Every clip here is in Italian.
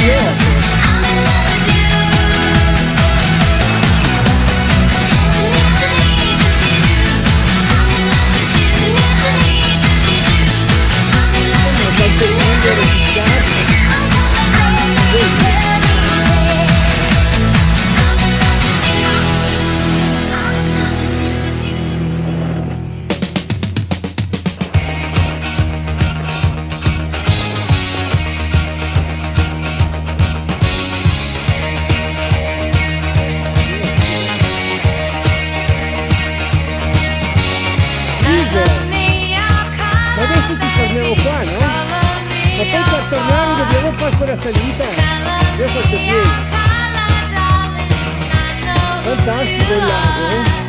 yeah. mira, Celita. Essa aqui. Fantástico, Bernardo, hein?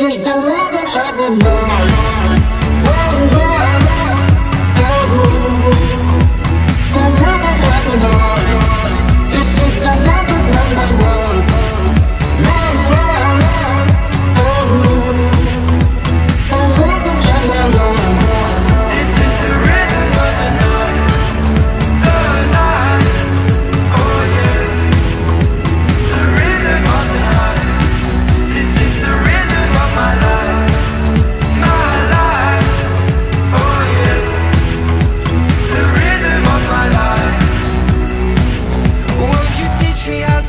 This is the love that I remember.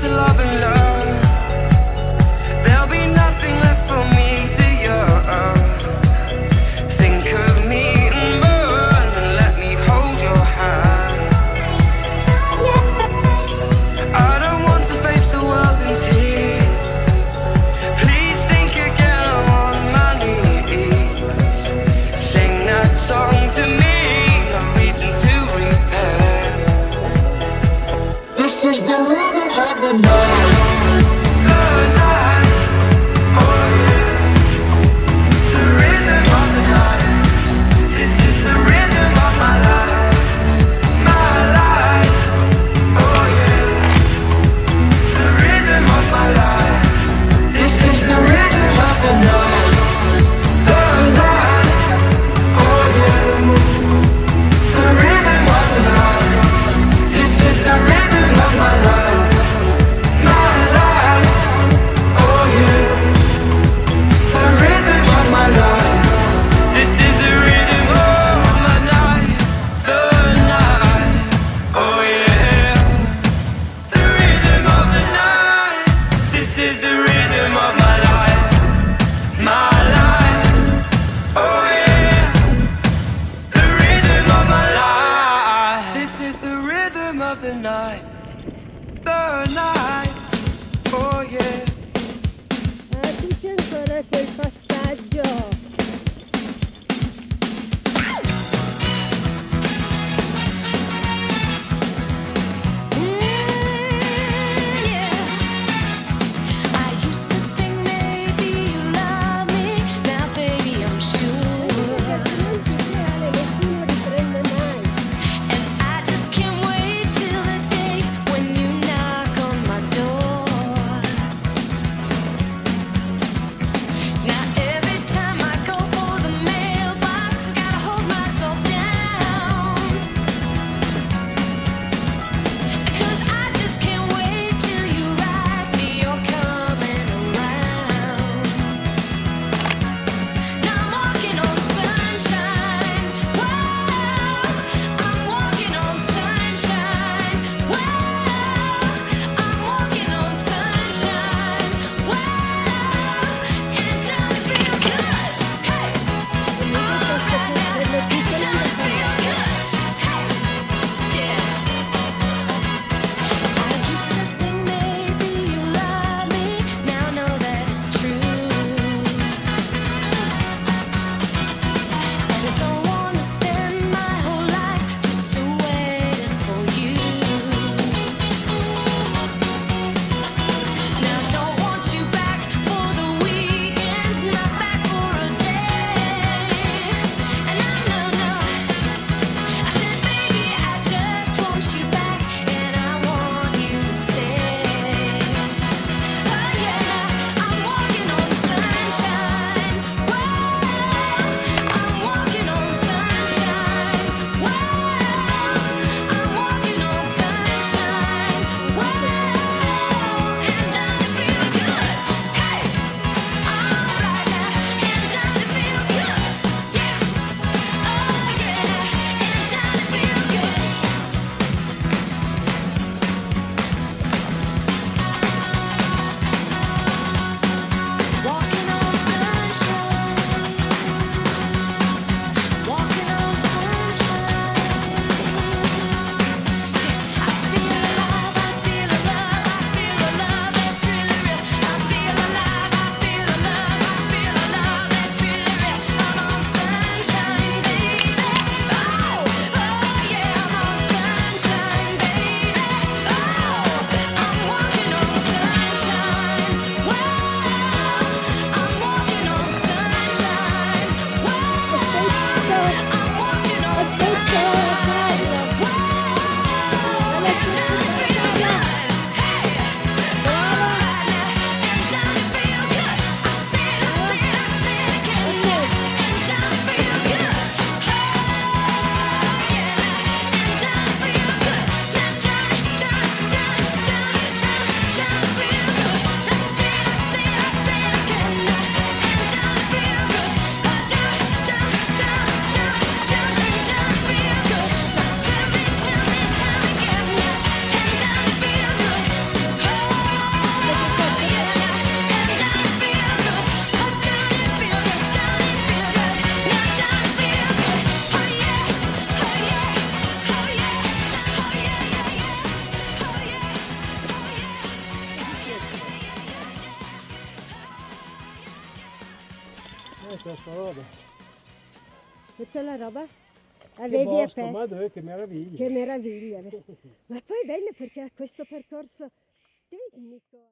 to love and learn. Roba? La Che vedi bosco, pe- madre, che meraviglia. Che meraviglia. Ma poi è bello perché ha questo percorso tecnico.